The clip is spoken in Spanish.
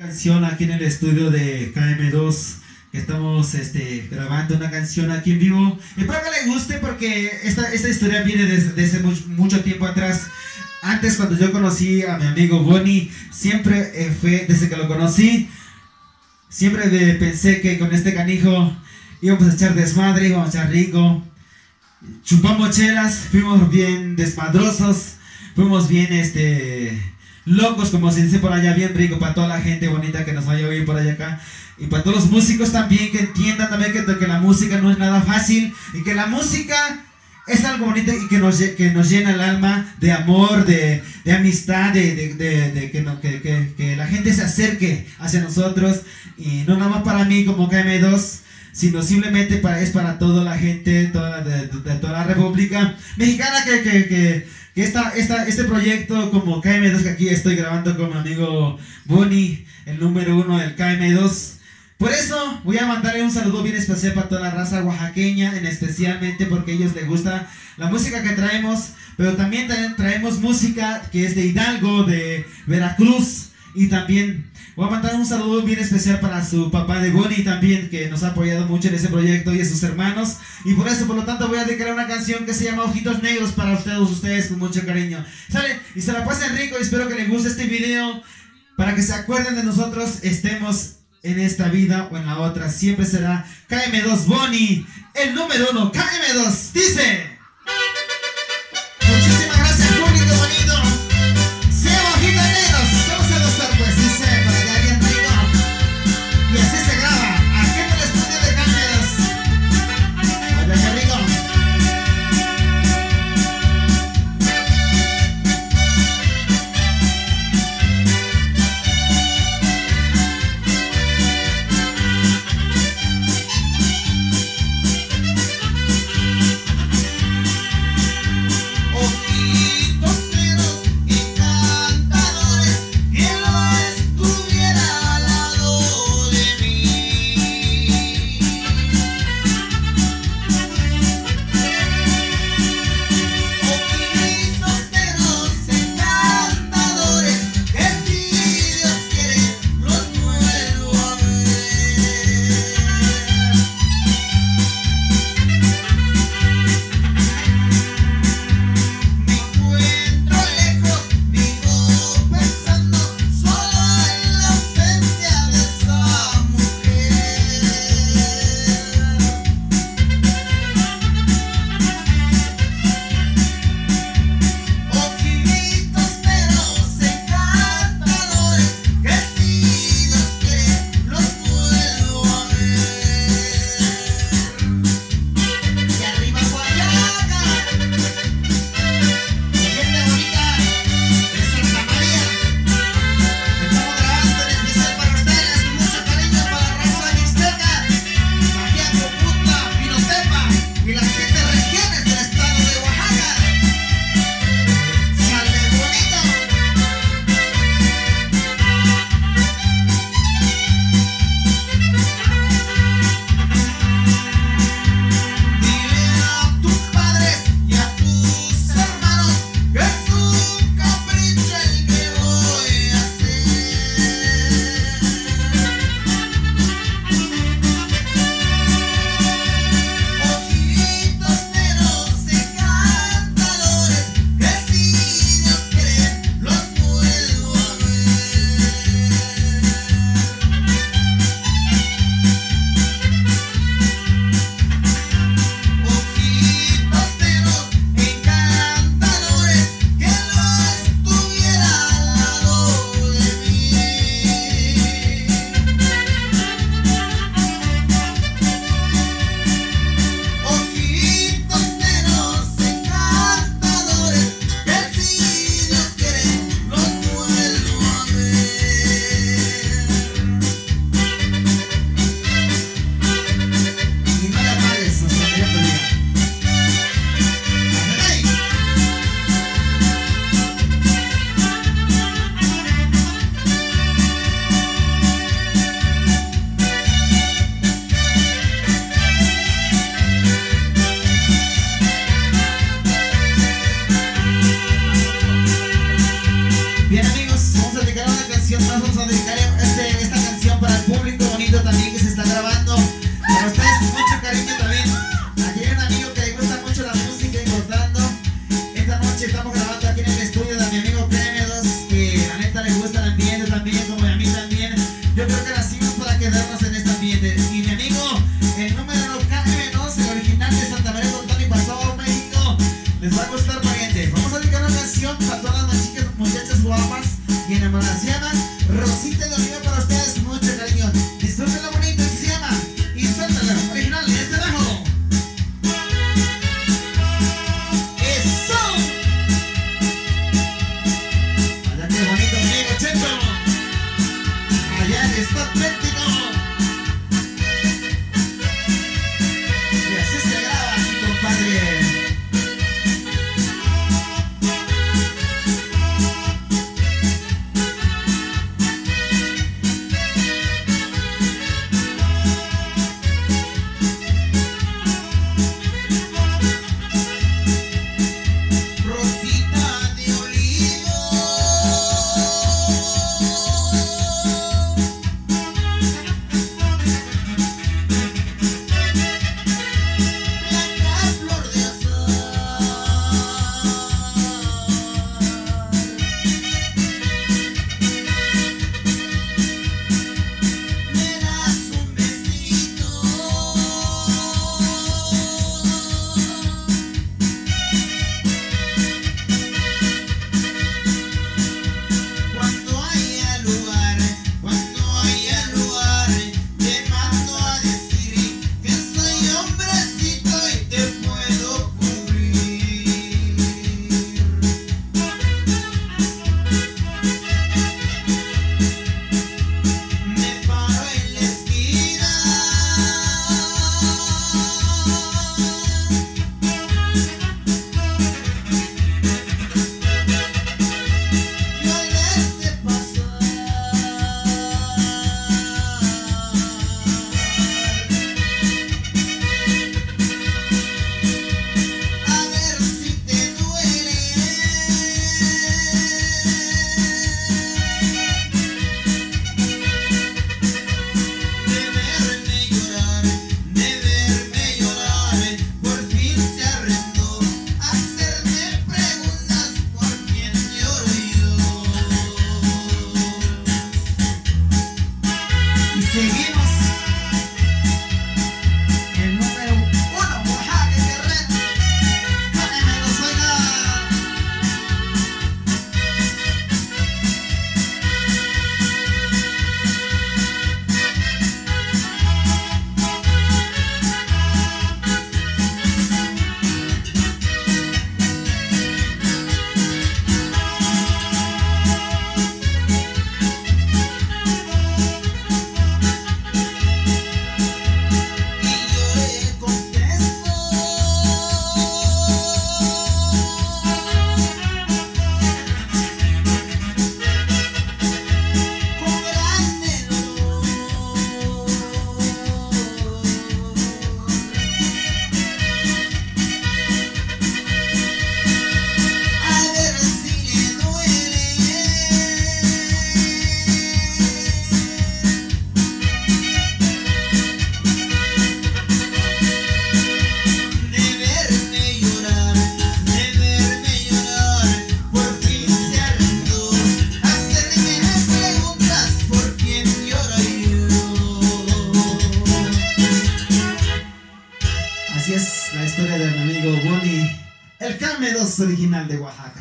canción aquí en el estudio de KM2 que estamos este, grabando una canción aquí en vivo. Espero que les guste porque esta, esta historia viene desde, mucho, tiempo atrás. Antes cuando yo conocí a mi amigo Bonnie, siempre eh, fue, desde que lo conocí, siempre pensé que con este canijo íbamos a echar desmadre, íbamos a echar rico. Chupamos chelas, fuimos bien desmadrosos, fuimos bien este locos, como se dice por allá, bien rico para toda la gente bonita que nos vaya a oír por allá acá. Y para todos los músicos también, que entiendan también que, que la música no es nada fácil y que la música es algo bonito y que nos, que nos llena el alma de amor, de, de amistad, de, de, de que, no, que, que, que, la gente se acerque hacia nosotros y no nada más para mí como KM2, sino simplemente para, es para toda la gente toda, de, toda la República Mexicana que, esta, esta, este proyecto como KM2 que aquí estoy grabando con mi amigo Bonnie, el número uno del KM2. Por eso voy a mandarle un saludo bien especial para toda la raza oaxaqueña, en especialmente porque a ellos les gusta la música que traemos, pero también traemos música que es de Hidalgo, de Veracruz y también Voy a mandar un saludo bien especial para su papá de Bonnie también, que nos ha apoyado mucho en ese proyecto y a sus hermanos. Y por eso, por lo tanto, voy a dedicar una canción que se llama Ojitos Negros para ustedes, ustedes con mucho cariño. ¿Sale? Y se la pasen rico y espero que les guste este video. Para que se acuerden de nosotros, estemos en esta vida o en la otra. Siempre será KM2 Bonnie, el número uno. KM2, dice... enamorados y enamoradas. Se llama Rosita de Oliva para ustedes con mucho cariño. Disfruten lo bonito que se llama y suéltala. Original, este abajo. ¡Eso! Allá qué bonito, amigo Checho. Allá está Atlético. Y 2 original de Oaxaca.